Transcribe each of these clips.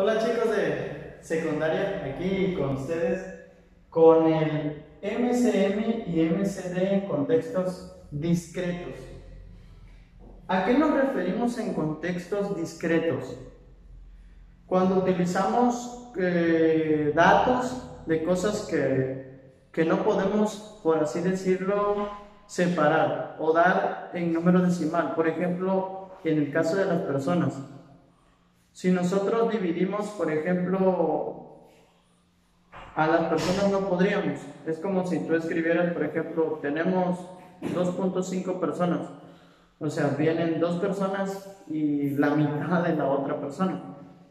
Hola chicos de secundaria, aquí con ustedes con el MCM y MCD en contextos discretos. ¿A qué nos referimos en contextos discretos? Cuando utilizamos eh, datos de cosas que, que no podemos, por así decirlo, separar o dar en número decimal. Por ejemplo, en el caso de las personas. Si nosotros dividimos, por ejemplo, a las personas no podríamos. Es como si tú escribieras, por ejemplo, tenemos 2.5 personas. O sea, vienen dos personas y la mitad de la otra persona.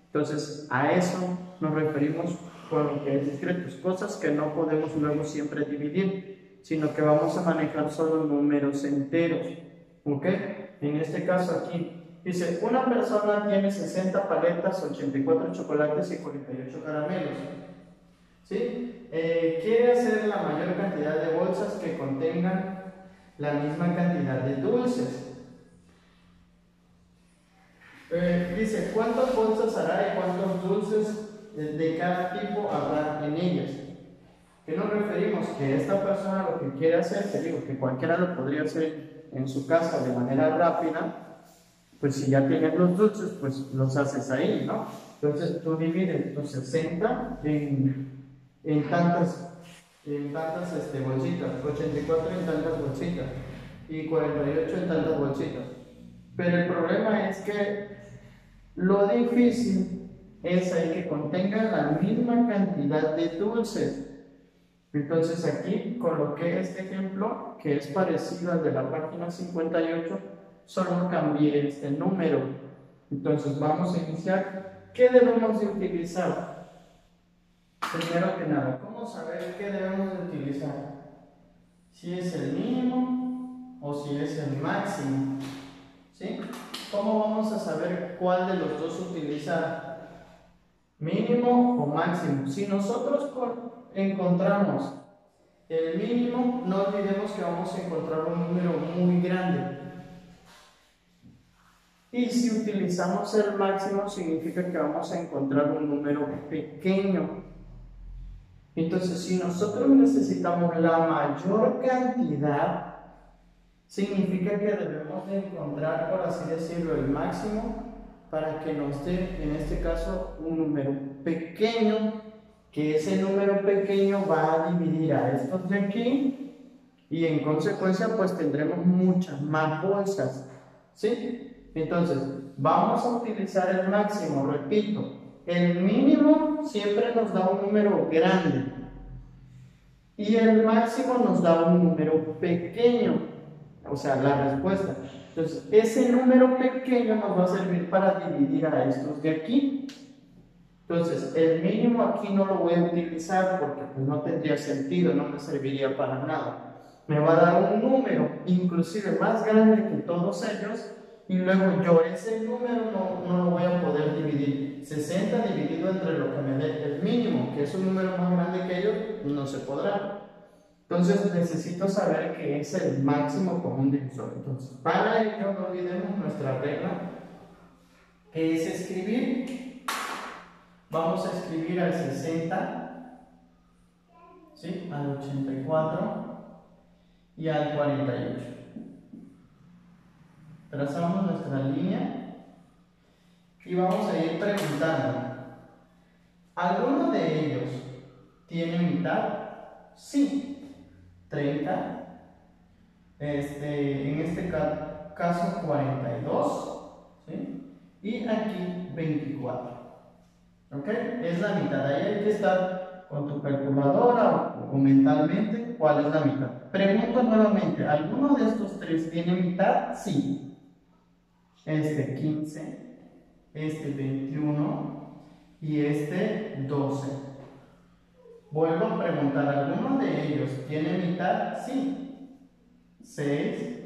Entonces, a eso nos referimos con que es discretos. Cosas que no podemos luego siempre dividir, sino que vamos a manejar solo números enteros. ¿Ok? En este caso aquí, Dice, una persona tiene 60 paletas, 84 chocolates y 48 caramelos. ¿Sí? Eh, quiere hacer la mayor cantidad de bolsas que contengan la misma cantidad de dulces. Eh, dice, ¿cuántas bolsas hará y cuántos dulces de cada tipo habrá en ellas? ¿Qué nos referimos? Que esta persona lo que quiere hacer, te digo que cualquiera lo podría hacer en su casa de manera rápida, pues si ya tienes los dulces, pues los haces ahí, ¿no? Entonces tú divides tus 60 en, en tantas, en tantas este, bolsitas, 84 en tantas bolsitas y 48 en tantas bolsitas. Pero el problema es que lo difícil es ahí que contenga la misma cantidad de dulces. Entonces aquí coloqué este ejemplo que es parecido al de la página 58 solo cambié este número. Entonces vamos a iniciar. ¿Qué debemos de utilizar? Primero que nada, ¿cómo saber qué debemos de utilizar? Si es el mínimo o si es el máximo. ¿Sí? ¿Cómo vamos a saber cuál de los dos utilizar? Mínimo o máximo. Si nosotros encontramos el mínimo, no olvidemos que vamos a encontrar un número muy grande. Y si utilizamos el máximo, significa que vamos a encontrar un número pequeño. Entonces, si nosotros necesitamos la mayor cantidad, significa que debemos de encontrar, por así decirlo, el máximo para que nos dé, en este caso, un número pequeño, que ese número pequeño va a dividir a estos de aquí y en consecuencia pues tendremos muchas más bolsas. ¿Sí? Entonces, vamos a utilizar el máximo, repito. El mínimo siempre nos da un número grande y el máximo nos da un número pequeño, o sea, la respuesta. Entonces, ese número pequeño nos va a servir para dividir a estos de aquí. Entonces, el mínimo aquí no lo voy a utilizar porque pues, no tendría sentido, no me serviría para nada. Me va a dar un número inclusive más grande que todos ellos y luego yo ese número no, no, lo voy a poder dividir. 60 dividido entre lo que me dé el mínimo, que es un número más grande que ellos, no se podrá. Entonces necesito saber qué es el máximo común divisor. Entonces, para ello no olvidemos nuestra regla, que es escribir. Vamos a escribir al 60, ¿sí? al 84 y al 48 trazamos nuestra línea y vamos a ir preguntando, ¿alguno de ellos tiene mitad? Sí, 30, este, en este caso 42, ¿sí? y aquí 24. ¿Ok? Es la mitad. Ahí hay que estar con tu calculadora o mentalmente cuál es la mitad. Pregunto nuevamente, ¿alguno de estos tres tiene mitad? Sí este 15, este 21 y este 12. Vuelvo a preguntar, ¿alguno de ellos tiene mitad? Sí. 6,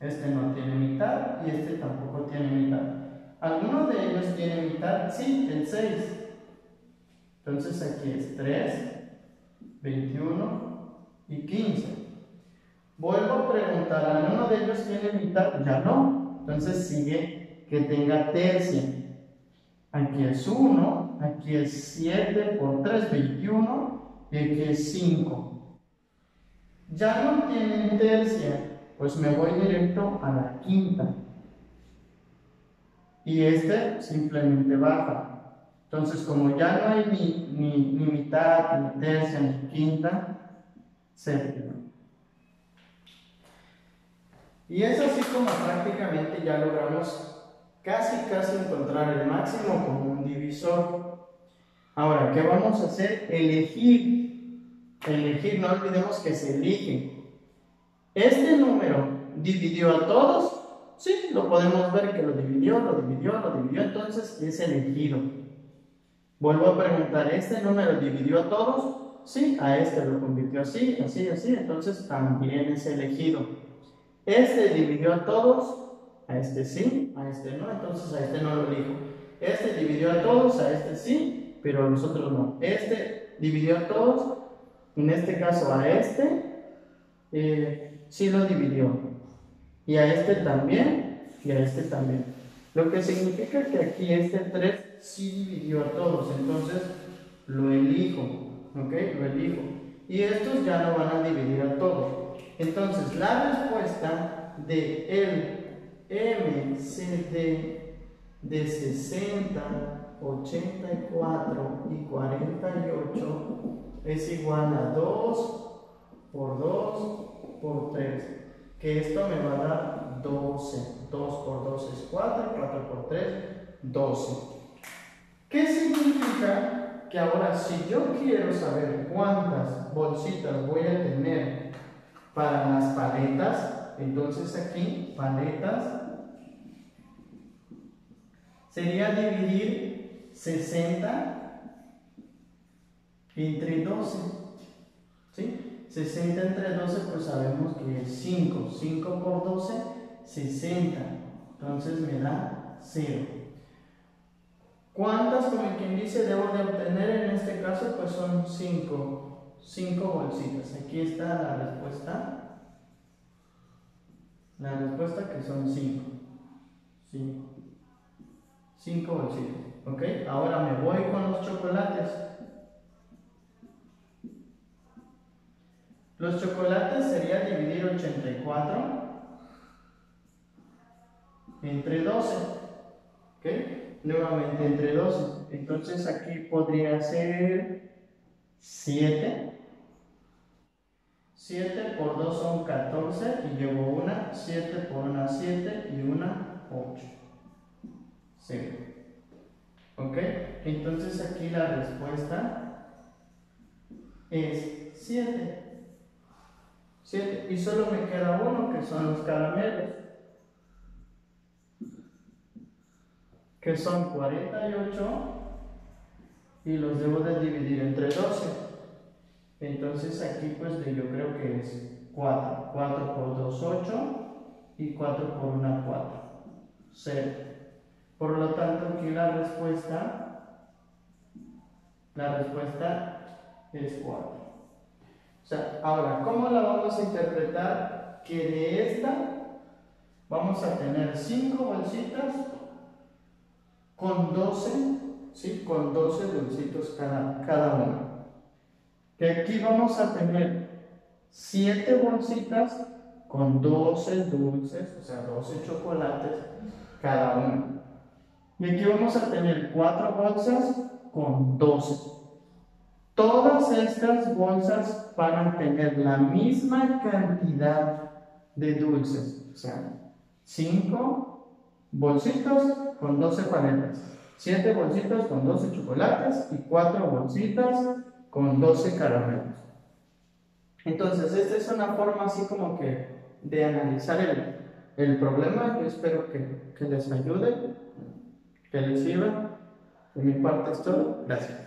este no tiene mitad y este tampoco tiene mitad. ¿Alguno de ellos tiene mitad? Sí, el 6. Entonces aquí es 3, 21 y 15. Vuelvo a preguntar, ¿alguno de ellos tiene mitad? Ya no. Entonces sigue que tenga tercia. aquí es 1, aquí es 7 por 3, 21, y aquí es 5. Ya no tienen tercia, pues me voy directo a la quinta. Y este simplemente baja. Entonces, como ya no hay ni, ni, ni mitad, ni tercia, ni quinta, séptima. Y es así como prácticamente ya logramos casi casi encontrar el máximo como un divisor. Ahora, ¿qué vamos a hacer? Elegir. Elegir, no olvidemos que se elige. Este número dividió a todos. Sí, lo podemos ver que lo dividió, lo dividió, lo dividió, entonces es elegido. Vuelvo a preguntar, ¿este número dividió a todos? Sí, a este lo convirtió así, así, así, entonces también es elegido. Este dividió a todos, a este sí, a este no, entonces a este no lo elijo. Este dividió a todos, a este sí, pero a los otros no. Este dividió a todos, en este caso a este, eh, sí lo dividió. Y a este también, y a este también. Lo que significa que aquí este 3 sí dividió a todos, entonces lo elijo, ¿ok? Lo elijo. Y estos ya no van a dividir a todos. Entonces, la respuesta de el MCD de 60, 84 y 48 es igual a 2 por 2 por 3, que esto me va a dar 12. 2 por 2 es 4, 4 por 3, 12. ¿Qué significa que ahora si yo quiero saber cuántas bolsitas voy a tener para las paletas, entonces aquí, paletas, sería dividir 60 entre 12. ¿Sí? 60 entre 12, pues sabemos que es 5. 5 por 12, 60. Entonces me da 0. ¿Cuántas, como quien dice, debo de obtener en este caso? Pues son 5. 5 bolsitas. Aquí está la respuesta. La respuesta que son 5. 5. 5 bolsitos. ¿Ok? Ahora me voy con los chocolates. Los chocolates sería dividir 84 entre 12. ¿Ok? Nuevamente entre 12. Entonces aquí podría ser 7 7 por 2 son 14 y llevo una, 7 por una 7 y una 8. 0. ¿Ok? Entonces aquí la respuesta es 7. 7. Y solo me queda uno que son los caramelos. Que son 48 y los debo de dividir entre 12. Entonces aquí pues yo creo que es 4. 4 por 2, 8 y 4 por 1, 4. 0. Por lo tanto aquí la respuesta, la respuesta es 4. O sea, ahora, ¿cómo la vamos a interpretar? Que de esta vamos a tener 5 bolsitas con 12, ¿sí? Con 12 dulcitos cada, cada una que aquí vamos a tener 7 bolsitas con 12 dulces, o sea, 12 chocolates cada una. Y aquí vamos a tener 4 bolsas con 12. Todas estas bolsas van a tener la misma cantidad de dulces, o sea, 5 bolsitas con 12 paletas, 7 bolsitas con 12 chocolates y 4 bolsitas con 12 caramelos. Entonces, esta es una forma así como que de analizar el, el problema. Yo espero que, que les ayude, que les sirva. De mi parte es todo. Gracias.